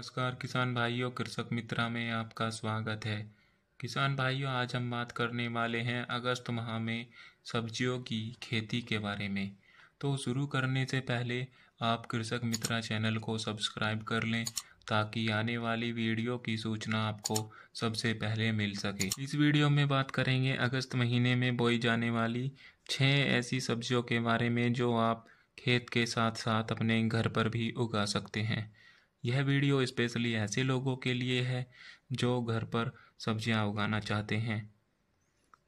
नमस्कार किसान भाइयों, कृषक मित्रा में आपका स्वागत है। किसान भाइयों, आज हम बात करने वाले हैं अगस्त माह में सब्जियों की खेती के बारे में। तो शुरू करने से पहले आप कृषक मित्रा चैनल को सब्सक्राइब कर लें ताकि आने वाली वीडियो की सूचना आपको सबसे पहले मिल सके। इस वीडियो में बात करेंगे अगस्त महीने में बोई जाने वाली छः ऐसी सब्जियों के बारे में जो आप खेत के साथ साथ अपने घर पर भी उगा सकते हैं। यह वीडियो स्पेशली ऐसे लोगों के लिए है जो घर पर सब्ज़ियाँ उगाना चाहते हैं।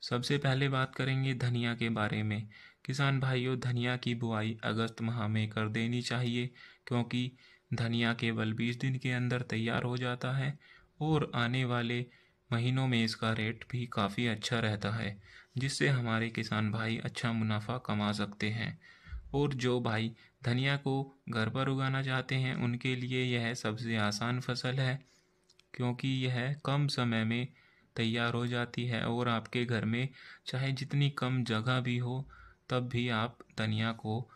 सबसे पहले बात करेंगे धनिया के बारे में। किसान भाइयों, धनिया की बुआई अगस्त माह में कर देनी चाहिए, क्योंकि धनिया केवल 20 दिन के अंदर तैयार हो जाता है और आने वाले महीनों में इसका रेट भी काफ़ी अच्छा रहता है, जिससे हमारे किसान भाई अच्छा मुनाफा कमा सकते हैं। और जो भाई धनिया को घर पर उगाना चाहते हैं, उनके लिए यह सबसे आसान फ़सल है, क्योंकि यह कम समय में तैयार हो जाती है और आपके घर में चाहे जितनी कम जगह भी हो, तब भी आप धनिया को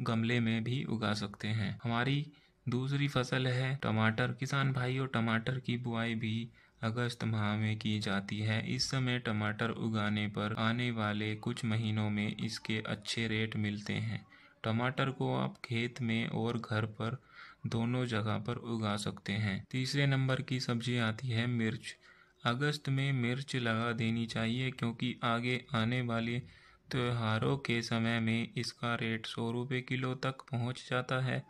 गमले में भी उगा सकते हैं। हमारी दूसरी फ़सल है टमाटर। किसान भाइयों, टमाटर की बुआई भी अगस्त माह में की जाती है। इस समय टमाटर उगाने पर आने वाले कुछ महीनों में इसके अच्छे रेट मिलते हैं। टमाटर को आप खेत में और घर पर दोनों जगह पर उगा सकते हैं। तीसरे नंबर की सब्ज़ी आती है मिर्च। अगस्त में मिर्च लगा देनी चाहिए क्योंकि आगे आने वाले त्योहारों के समय में इसका रेट सौ रुपये किलो तक पहुँच जाता है।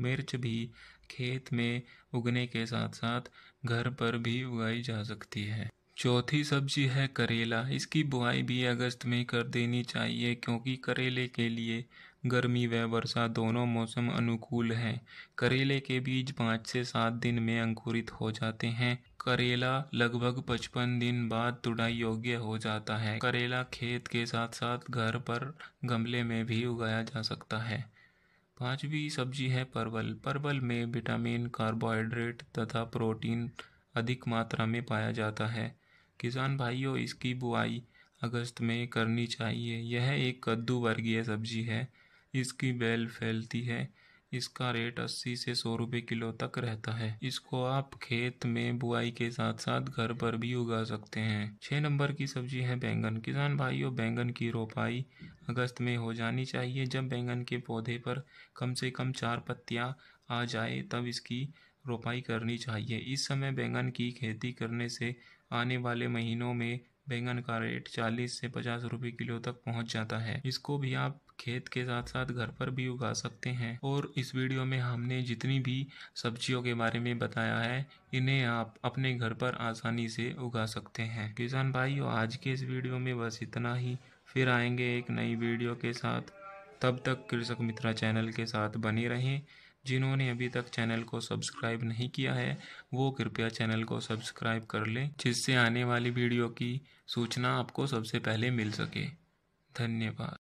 मिर्च भी खेत में उगने के साथ साथ घर पर भी उगाई जा सकती है। चौथी सब्ज़ी है करेला। इसकी बुआई भी अगस्त में कर देनी चाहिए क्योंकि करेले के लिए गर्मी व वर्षा दोनों मौसम अनुकूल हैं। करेले के बीज पाँच से सात दिन में अंकुरित हो जाते हैं। करेला लगभग पचपन दिन बाद तुड़ाई योग्य हो जाता है। करेला खेत के साथ साथ घर पर गमले में भी उगाया जा सकता है। पांचवी सब्ज़ी है परवल। परवल में विटामिन, कार्बोहाइड्रेट तथा प्रोटीन अधिक मात्रा में पाया जाता है। किसान भाइयों, इसकी बुआई अगस्त में करनी चाहिए। यह एक कद्दू वर्गीय सब्ज़ी है। इसकी बेल फैलती है। इसका रेट 80 से 100 रुपए किलो तक रहता है। इसको आप खेत में बुआई के साथ साथ घर पर भी उगा सकते हैं। छः नंबर की सब्ज़ी है बैंगन। किसान भाइयों, बैंगन की रोपाई अगस्त में हो जानी चाहिए। जब बैंगन के पौधे पर कम से कम चार पत्तियाँ आ जाए, तब इसकी रोपाई करनी चाहिए। इस समय बैंगन की खेती करने से आने वाले महीनों में बैंगन का रेट 40 से 50 रुपए किलो तक पहुँच जाता है। इसको भी आप खेत के साथ साथ घर पर भी उगा सकते हैं। और इस वीडियो में हमने जितनी भी सब्जियों के बारे में बताया है, इन्हें आप अपने घर पर आसानी से उगा सकते हैं। किसान भाइयों, आज के इस वीडियो में बस इतना ही। फिर आएँगे एक नई वीडियो के साथ। तब तक कृषक मित्रा चैनल के साथ बने रहें। जिन्होंने अभी तक चैनल को सब्सक्राइब नहीं किया है, वो कृपया चैनल को सब्सक्राइब कर लें, जिससे आने वाली वीडियो की सूचना आपको सबसे पहले मिल सके। धन्यवाद।